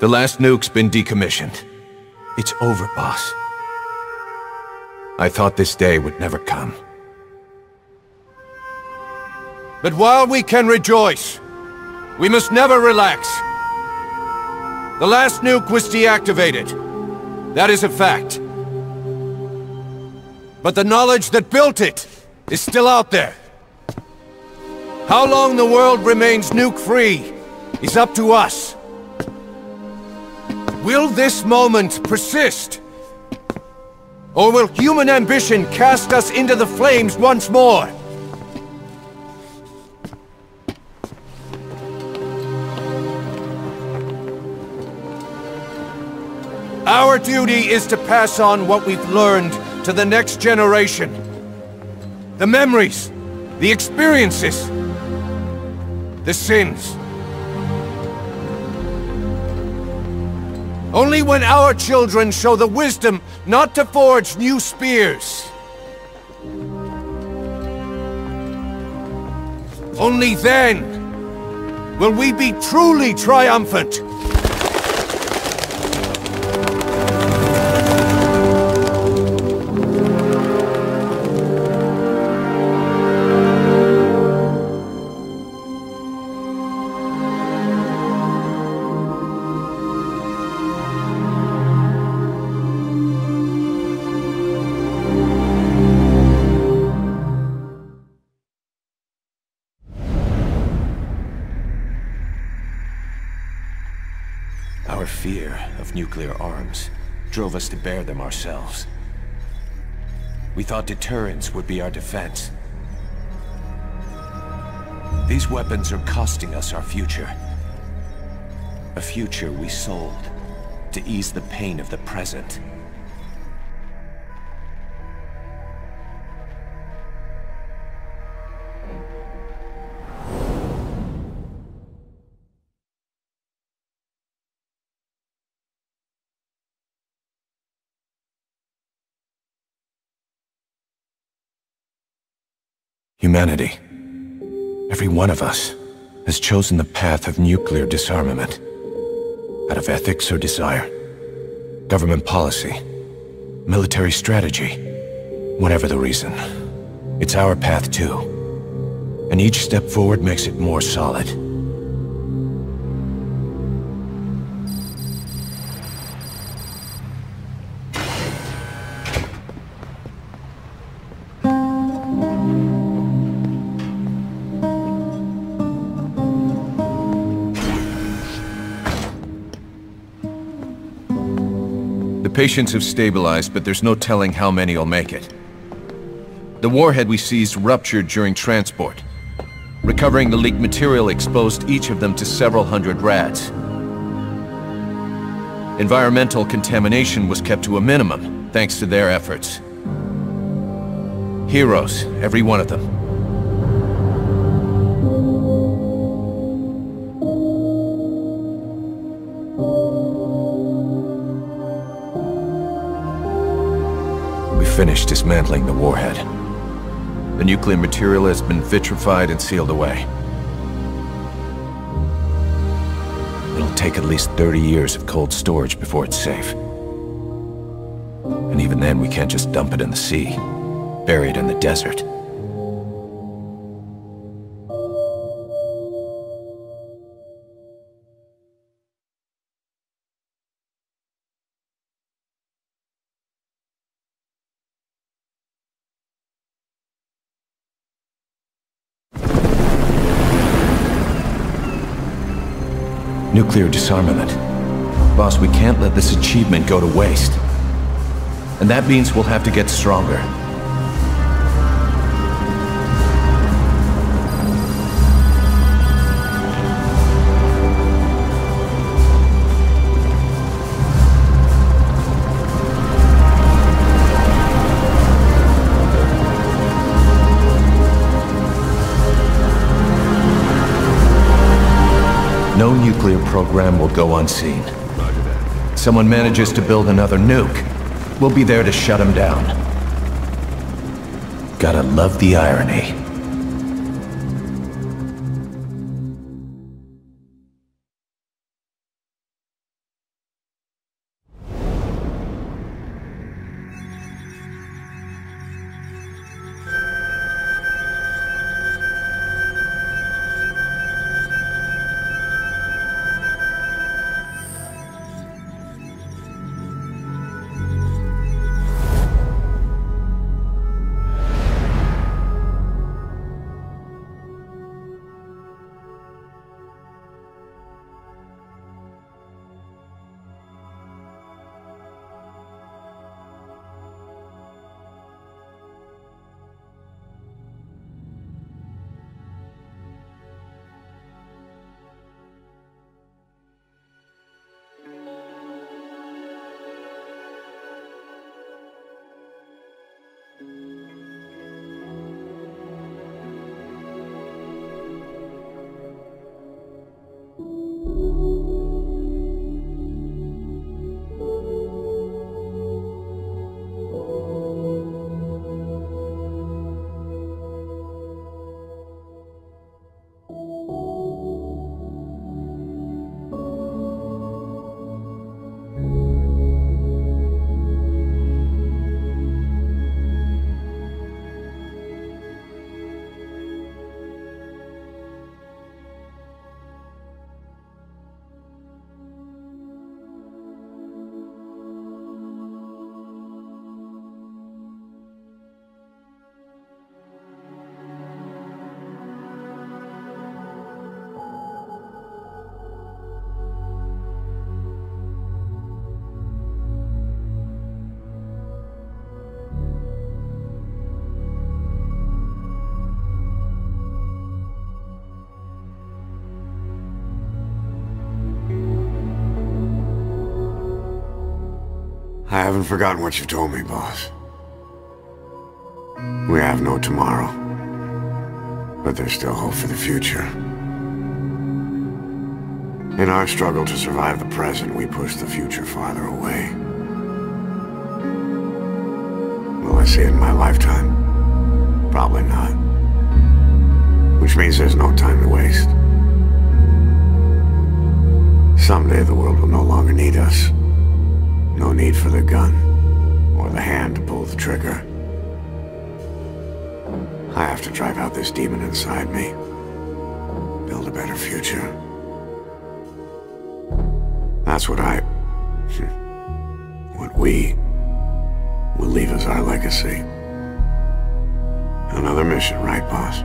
The last nuke's been decommissioned. It's over, boss. I thought this day would never come. But while we can rejoice, we must never relax. The last nuke was deactivated. That is a fact. But the knowledge that built it is still out there. How long the world remains nuke-free is up to us. Will this moment persist? Or will human ambition cast us into the flames once more? Our duty is to pass on what we've learned to the next generation. The memories, the experiences, the sins. Only when our children show the wisdom not to forge new spears. Only then will we be truly triumphant. Fear of nuclear arms drove us to bear them ourselves. We thought deterrence would be our defense. These weapons are costing us our future. A future we sold to ease the pain of the present. Humanity, every one of us, has chosen the path of nuclear disarmament. Out of ethics or desire. Government policy. Military strategy. Whatever the reason. It's our path too. And each step forward makes it more solid. The patients have stabilized, but there's no telling how many will make it. The warhead we seized ruptured during transport. Recovering the leaked material exposed each of them to several hundred rads. Environmental contamination was kept to a minimum, thanks to their efforts. Heroes, every one of them. Dismantling the warhead. The nuclear material has been vitrified and sealed away. It'll take at least 30 years of cold storage before it's safe. And even then, we can't just dump it in the sea, bury it in the desert. Nuclear disarmament. Boss, we can't let this achievement go to waste. And that means we'll have to get stronger. Nuclear program will go unseen. Someone manages to build another nuke, we'll be there to shut him down. Gotta love the irony. I haven't forgotten what you told me, boss. We have no tomorrow. But there's still hope for the future. In our struggle to survive the present, we push the future farther away. Will I see it in my lifetime? Probably not. Which means there's no time to waste. Someday the world will no longer need us. No need for the gun, or the hand to pull the trigger. I have to drive out this demon inside me. Build a better future. That's what I... what we will leave as our legacy. Another mission, right, boss?